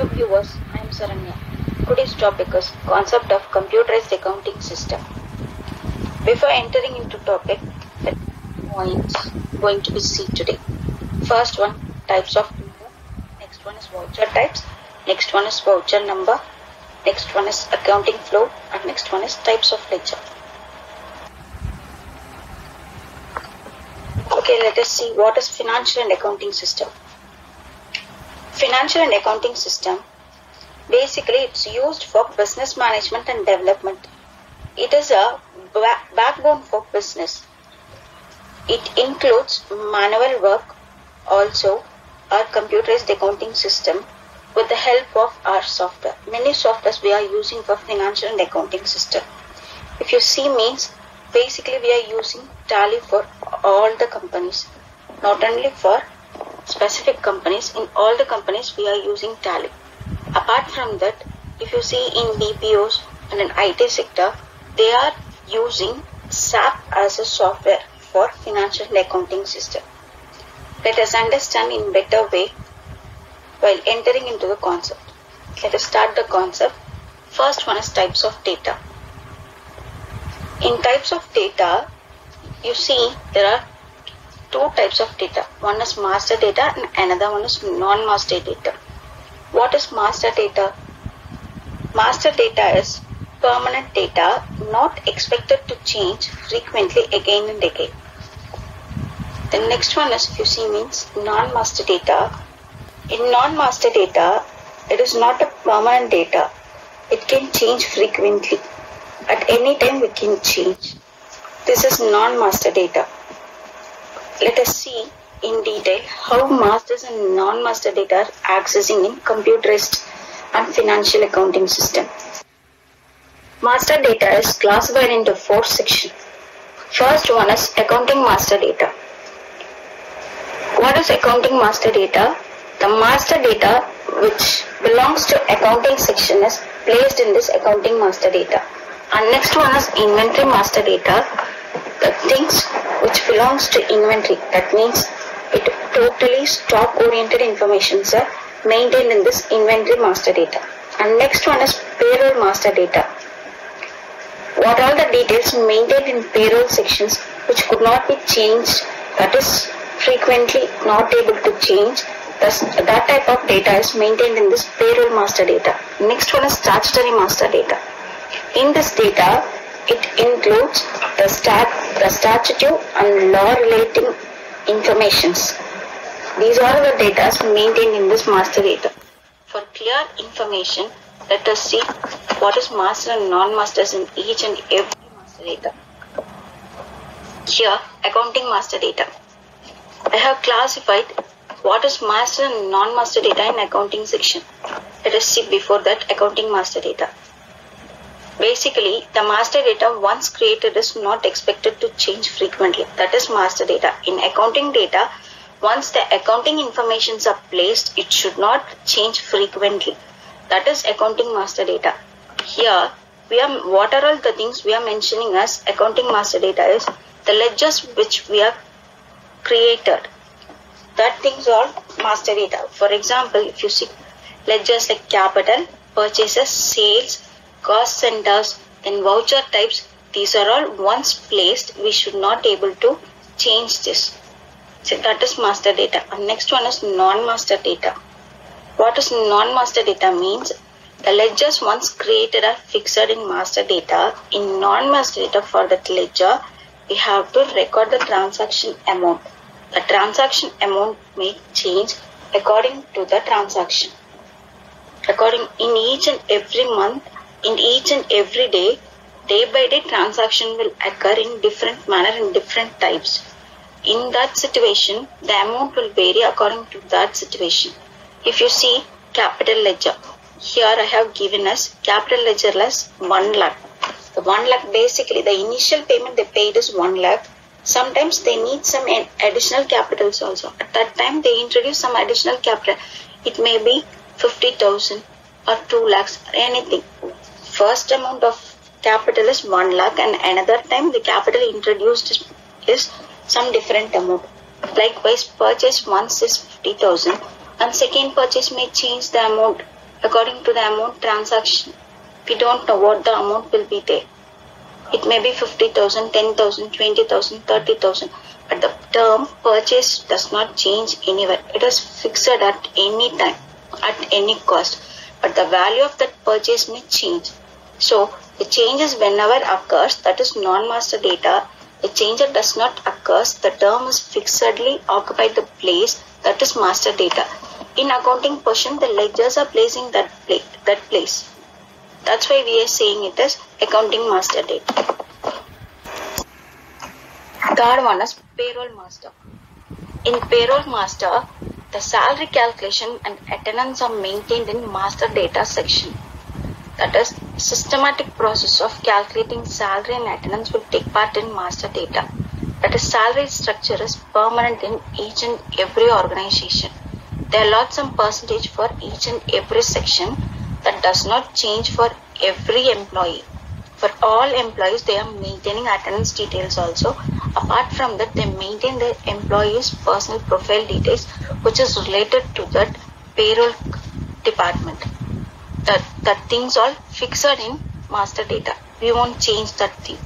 Hello viewers, I am Saranya. Today's topic is concept of computerized accounting system. Before entering into topic, the points going to be seen today. First one, types of number. Next one is voucher types. Next one is voucher number. Next one is accounting flow. And next one is types of ledger. Okay, let us see what is financial and accounting system. Financial and accounting system basically it's used for business management and development. It is a ba- backbone for business. It includes manual work, also our computerized accounting system with the help of our software. Many softwares we are using for financial and accounting system. If you see means basically we are using tally for all the companies, not only for specific companies. In all the companies we are using tally. Apart from that, if you see in BPOs and in IT sector, they are using SAP as a software for financial accounting system. Let us understand in better way while entering into the concept. Let us start the concept. First one is types of data. In types of data, you see there are two types of data. One is master data and another one is non-master data. What is master data? Master data is permanent data not expected to change frequently again and again. The next one is see means non-master data. In non-master data, it is not a permanent data. It can change frequently. At any time we can change. This is non-master data. Let us see in detail how masters and non-master data are accessing in computerized and financial accounting system. Master data is classified into four sections. First one is accounting master data. What is accounting master data? The master data which belongs to accounting section is placed in this accounting master data. And next one is inventory master data. The things which belongs to inventory. That means it totally stock oriented information are maintained in this inventory master data. And next one is payroll master data. What are the details maintained in payroll sections which could not be changed that is frequently not able to change Thus, that type of data is maintained in this payroll master data. Next one is statutory master data. In this data, it includes the stat, the statute and law relating informations. These are the data maintained in this master data. For clear information, let us see what is master and non-masters in each and every master data. Here, accounting master data. I have classified what is master and non-master data in accounting section. Let us see before that accounting master data. Basically, the master data once created is not expected to change frequently. That is master data. In accounting data, once the accounting informations are placed, it should not change frequently. That is accounting master data. Here, we are what are all the things we are mentioning as accounting master data is the ledgers which we are created that things are master data. For example, if you see ledgers like capital, purchases, sales, cost centers, then voucher types, these are all once placed, we should not able to change this. So that is master data. And next one is non-master data. What is non-master data means? The ledgers once created are fixed in master data. In non-master data for that ledger, we have to record the transaction amount the transaction amount may change according to the transaction. According in each and every month, in each and every day, day by day transaction will occur in different manner in different types. In that situation, the amount will vary according to that situation. If you see capital ledger, here I have given us capital ledger as 1 lakh. The 1 lakh basically the initial payment they paid is 1 lakh sometimes they need some additional capitals also. At that time, they introduce some additional capital. It may be 50,000 or 2 lakhs or anything. First amount of capital is 1 lakh and another time the capital introduced is, is some different amount. Likewise, purchase once is 50,000 and second purchase may change the amount according to the amount transaction. We don't know what the amount will be there. It may be 50,000, 10,000, 20,000, 30,000. But the term purchase does not change anywhere. It is fixed at any time, at any cost. But the value of that purchase may change. So the changes whenever occurs, that is non-master data. The change that does not occurs, the term is fixedly occupied the place, that is master data. In accounting portion, the ledgers are placing that, that place. That's why we are saying it as accounting master data. Third one is payroll master. In payroll master, the salary calculation and attendance are maintained in master data section. That is, systematic process of calculating salary and attendance will take part in master data. That is, salary structure is permanent in each and every organization. They allot some percentage for each and every section that does not change for every employee. For all employees, they are maintaining attendance details also. Apart from that, they maintain their employees' personal profile details, which is related to that payroll department. That that things all fixed in master data. We won't change that thing.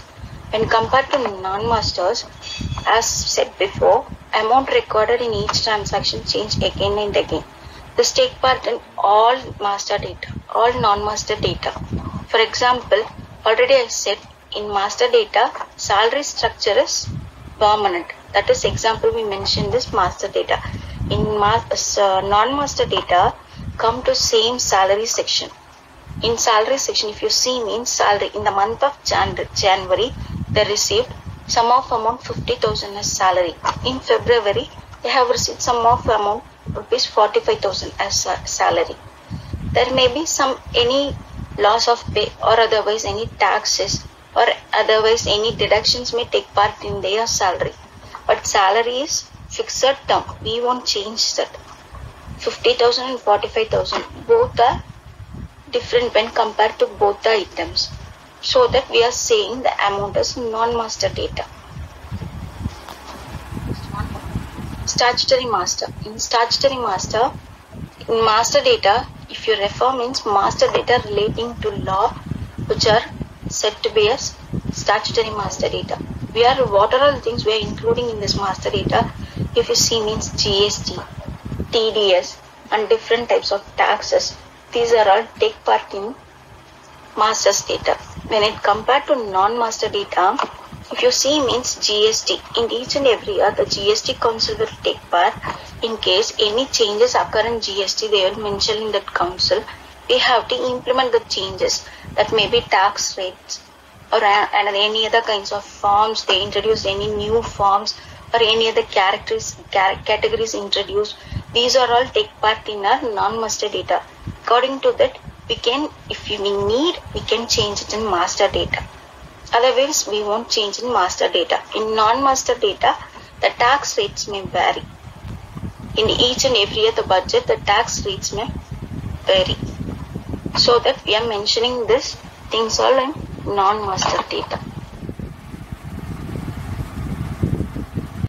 When compared to non-masters, as said before, amount recorded in each transaction change again and again. This take part in all master data, all non-master data. For example, already I said in master data, salary structure is permanent. That is example we mentioned this master data. In ma- uh, non-master data, come to same salary section. In salary section, if you see means salary in the month of Jan- January, they received sum of amount 50,000 as salary. In February, they have received sum of amount rupees 45,000 as sa- salary. There may be some any loss of pay or otherwise any taxes or otherwise any deductions may take part in their salary. But salary is fixed term. We won't change that. 50,000 and 45,000 both are different when compared to both the items. So that we are saying the amount is non-master data. Statutory master. In statutory master, in master data, if you refer means master data relating to law which are said to be as statutory master data. We are what are all the things we are including in this master data? If you see means GST, TDS and different types of taxes. These are all take part in master's data. When it compared to non-master data, if you see means GST, in each and every year the GST council will take part. In case any changes occur in GST, they will mention in that council. We have to implement the changes that may be tax rates or uh, and any other kinds of forms. They introduce any new forms or any other characters categories introduced. These are all take part in our non-master data. According to that, we can, if we need, we can change it in master data. Otherwise, we won't change in master data. In non-master data, the tax rates may vary. In each and every the budget, the tax rates may vary. So that we are mentioning this things all in non-master data.